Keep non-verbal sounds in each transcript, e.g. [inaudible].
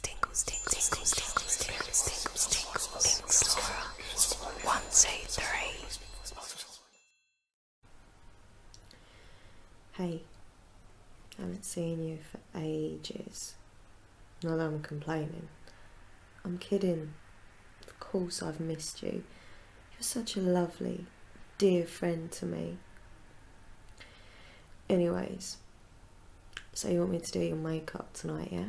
tingles, tingles, tingles, tingles, tingles, tingles, tingles, tingles. One, two, three. Hey, I haven't seen you for ages. Not that I'm complaining. I'm kidding. Of course I've missed you. You're such a lovely, dear friend to me. Anyways, so you want me to do your makeup tonight, yeah?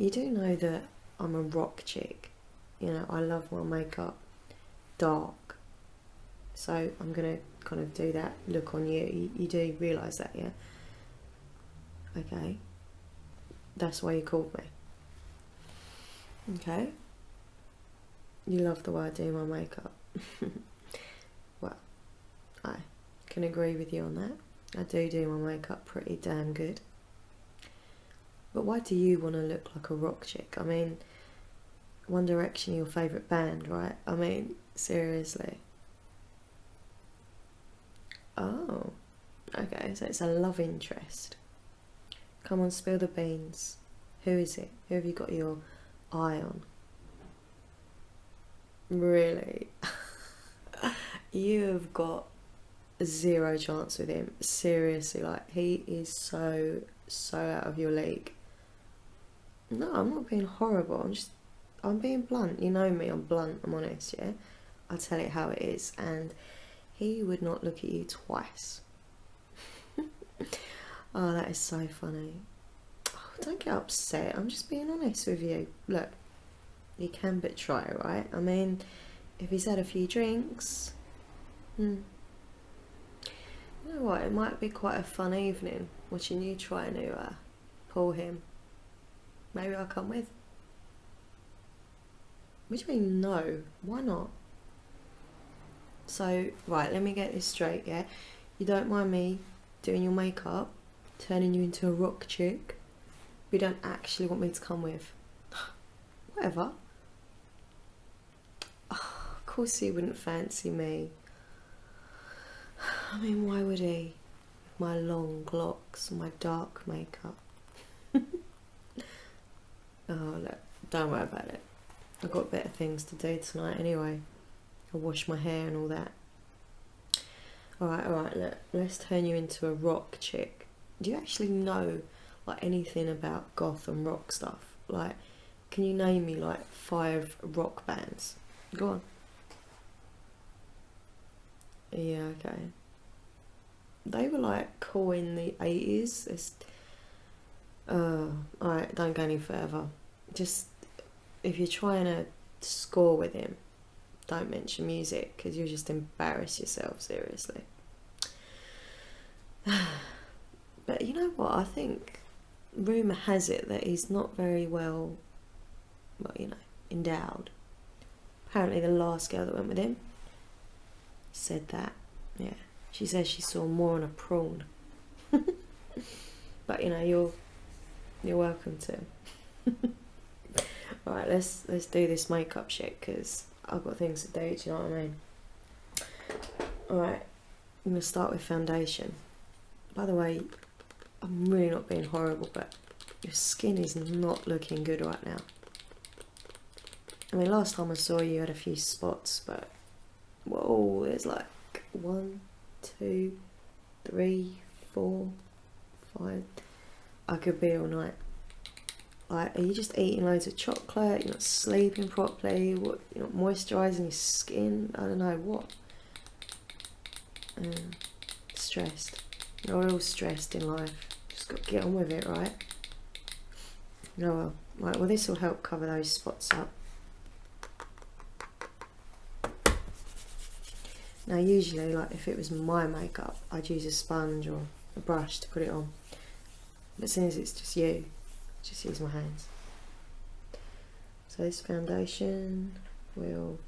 You do know that I'm a rock chick. You know, I love my makeup dark. So I'm gonna kind of do that look on you. You, you do realise that, yeah? Okay. That's why you called me. Okay. You love the way I do my makeup. [laughs] well, I can agree with you on that. I do do my makeup pretty damn good. But why do you want to look like a rock chick? I mean, One Direction, your favourite band, right? I mean, seriously. Oh, okay, so it's a love interest. Come on, spill the beans. Who is it? Who have you got your eye on? Really? [laughs] you have got zero chance with him. Seriously, like, he is so, so out of your league. No, I'm not being horrible. I'm just, I'm being blunt. You know me, I'm blunt, I'm honest, yeah? I tell it how it is. And he would not look at you twice. [laughs] oh, that is so funny. Oh, don't get upset. I'm just being honest with you. Look, you can but try, right? I mean, if he's had a few drinks, hmm. You know what? It might be quite a fun evening watching you try to uh, pull him. Maybe I'll come with. Which do you mean no? Why not? So, right, let me get this straight, yeah? You don't mind me doing your makeup, turning you into a rock chick, you don't actually want me to come with. [sighs] Whatever. Oh, [sighs] of course he wouldn't fancy me. [sighs] I mean, why would he? My long locks, and my dark makeup. Oh, look, don't worry about it. I've got better things to do tonight anyway. I'll wash my hair and all that. Alright, alright, look, let's turn you into a rock chick. Do you actually know like anything about goth and rock stuff? Like, can you name me like five rock bands? Go on. Yeah, okay. They were like cool in the 80s. It's, uh, alright, don't go any further. Just, if you're trying to score with him, don't mention music because you'll just embarrass yourself, seriously. [sighs] but you know what? I think rumour has it that he's not very well, well, you know, endowed. Apparently, the last girl that went with him said that. Yeah, she says she saw more on a prawn. [laughs] but you know, you're you're welcome to. [laughs] Right, let's let's do this makeup shit because I've got things to do. Do you know what I mean? All right, I'm gonna start with foundation. By the way, I'm really not being horrible, but your skin is not looking good right now. I mean, last time I saw you, you had a few spots, but whoa, there's like one, two, three, four, five. I could be all night. Like, are you just eating loads of chocolate? You're not sleeping properly? What? You're not moisturising your skin? I don't know what. Um, stressed. You're all stressed in life. Just got to get on with it, right? Oh well. Right, well this will help cover those spots up. Now usually, like if it was my makeup, I'd use a sponge or a brush to put it on. But since it's just you, just use my hands. So this foundation will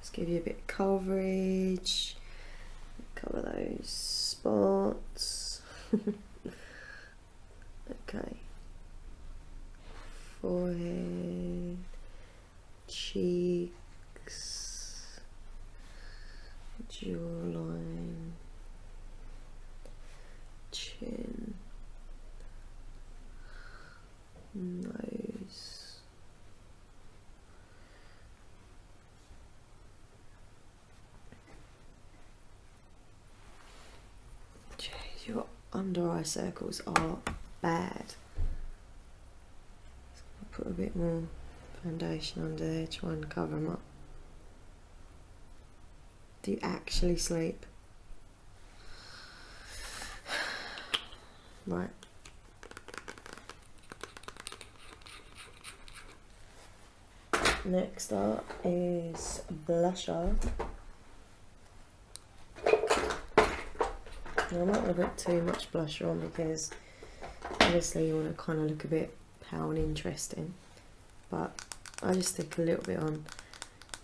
just give you a bit of coverage, cover those spots. [laughs] okay. Forehead, under eye circles are bad. Put a bit more foundation under there, try and cover them up. Do you actually sleep? [sighs] Right. Next up is blusher. Now, I'm not to put too much blusher on because obviously you want to kind of look a bit pale and interesting. But I just stick a little bit on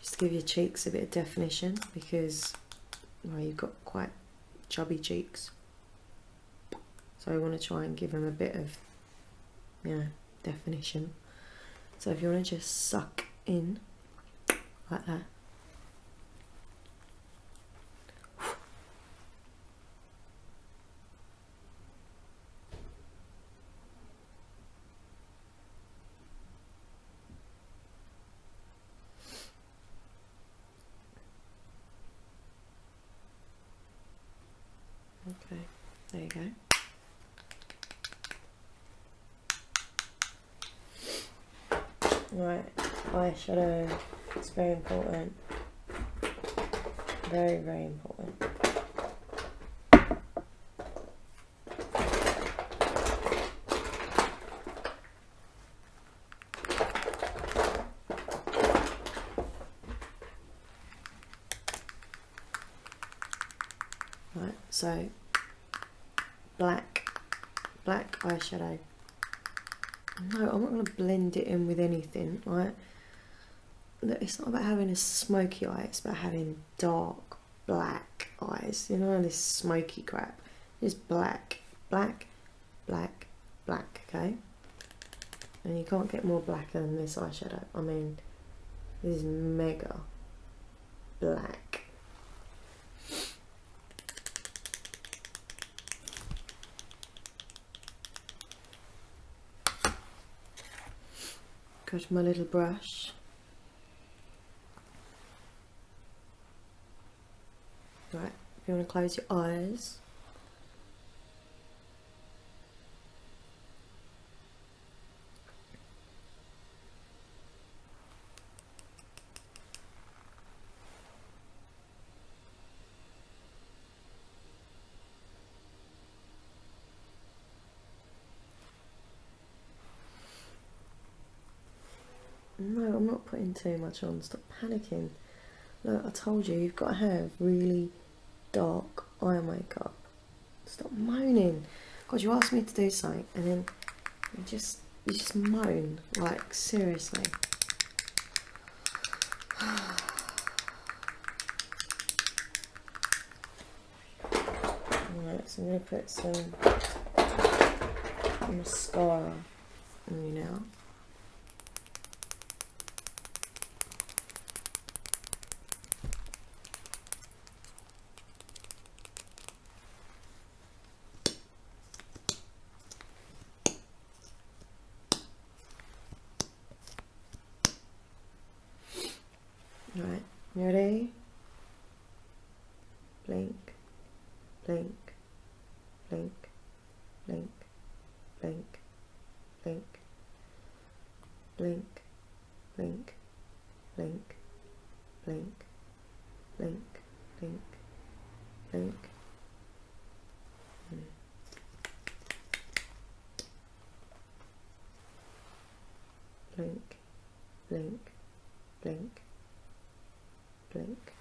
just to give your cheeks a bit of definition because well, you've got quite chubby cheeks. So I want to try and give them a bit of, you know, definition. So if you want to just suck in like that. Okay, there you go. Right, eyeshadow. It's very important. Very, very important. Right, so black, black eyeshadow. No, I'm not going to blend it in with anything, right? Look, It's not about having a smoky eye, it's about having dark, black eyes. You know, this smoky crap. It's black, black, black, black, okay? And you can't get more black than this eyeshadow. I mean, this is mega black. Go my little brush. Right, if you want to close your eyes. No, Too much on. Stop panicking. Look, I told you, you've got to have really dark eye makeup. Stop moaning. God, you asked me to do something and then you just you just moan. Like seriously. [sighs] Alright, so I'm gonna put some mascara on you now. Right, you ready? Blink, blink, blink, blink, blink, blink, blink, blink, blink, blink, blink, blink, blink. Hmm. Blink, blink, blink blink.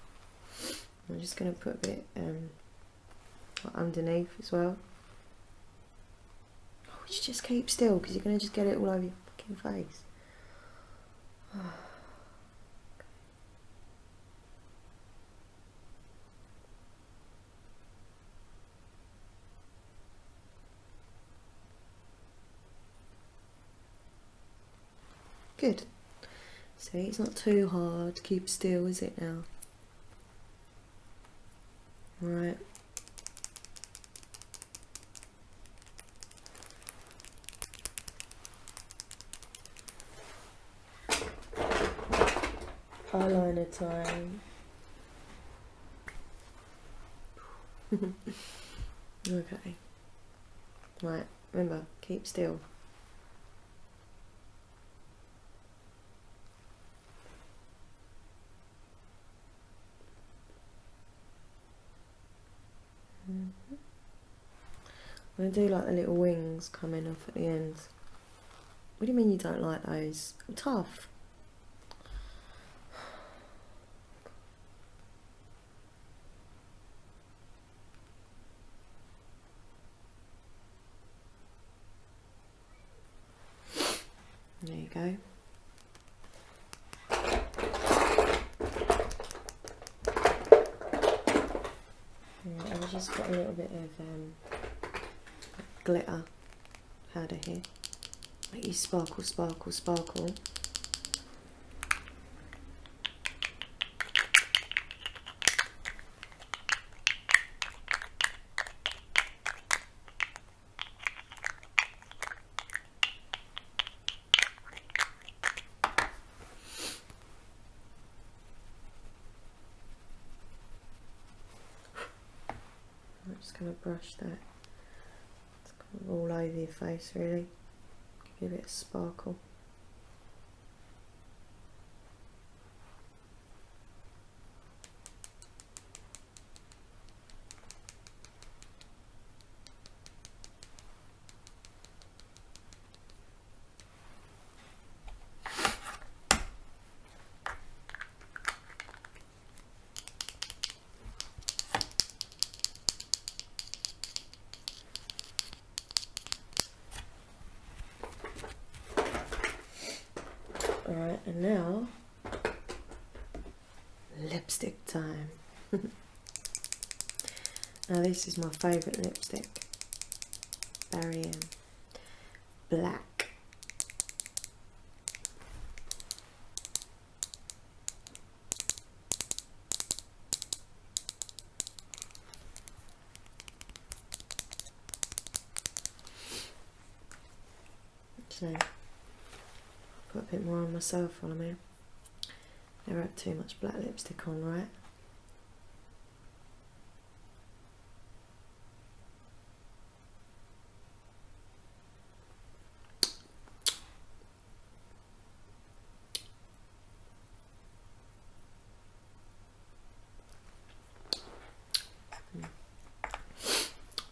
I'm just going to put a bit um, underneath as well. Oh, you just keep still because you're going to just get it all over your fucking face. [sighs] Good. See, it's not too hard to keep still, is it now? Right. Eyeliner time. [laughs] okay. Right, remember, keep still. I'm to do like the little wings coming off at the end. What do you mean you don't like those? Tough. There you go. Yeah, I've just got a little bit of um, glitter powder here. Make you sparkle, sparkle, sparkle. I'm just going to brush that. All over your face, really. Give you a sparkle. Alright, and now lipstick time. [laughs] now this is my favourite lipstick. Barry M. Black. So put a bit more on myself while I'm here. Never had too much black lipstick on, right?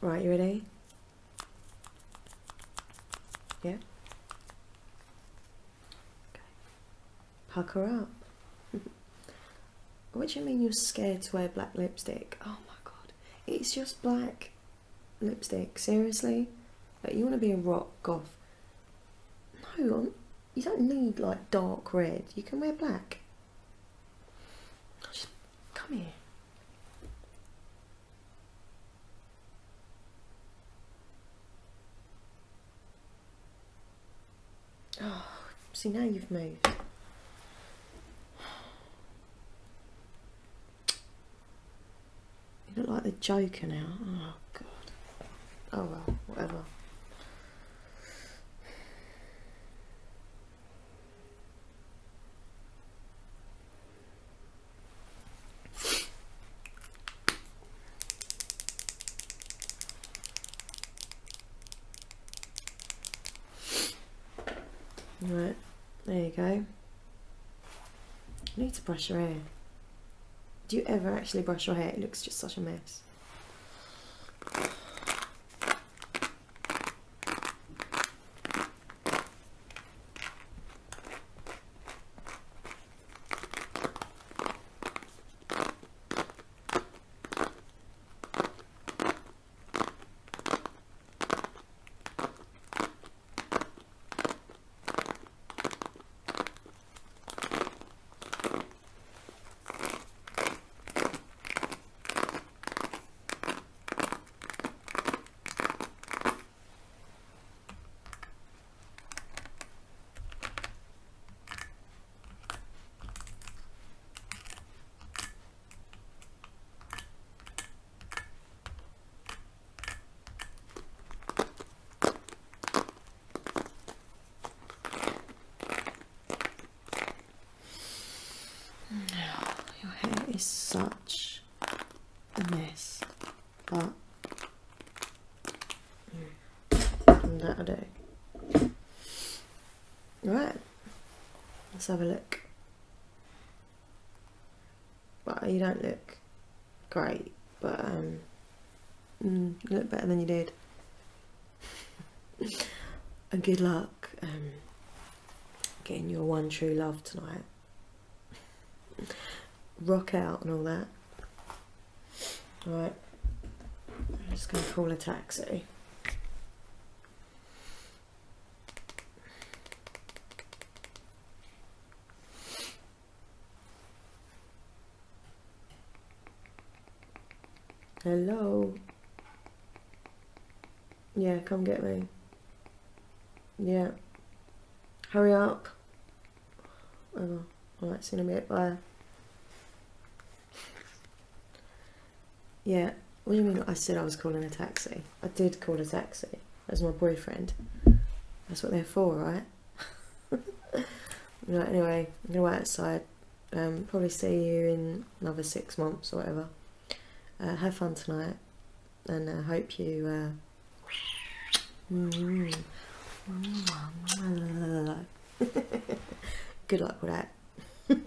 Right, you ready? Yeah? Pucker up. what do you mean you're scared to wear black lipstick? Oh my god. It's just black lipstick. Seriously? Like, you want to be a rock goth? No, you don't need like dark red. You can wear black. Just come here. Oh, see now you've moved. You look like the Joker now. Oh god. Oh well, whatever. Right, there you go. You need to brush your hair. Do you ever actually brush your hair? It looks just such a mess. Such a mess, but that'll do. Right, let's have a look. But you don't look great, but um, mm, you look better than you did. [laughs] and good luck um, getting your one true love tonight. Rock out and all that. Right, I'm just going to call a taxi. Hello. Yeah, come get me. Yeah. Hurry up. Oh, see you in a bit. Bye. Yeah, what do you mean I said I was calling a taxi? I did call a taxi. That's my boyfriend. That's what they're for, right? [laughs] right, anyway, I'm gonna wait outside. Um, probably see you in another six months or whatever. Uh, have fun tonight, and I uh, hope you. Uh, [laughs] Good luck with that. [laughs]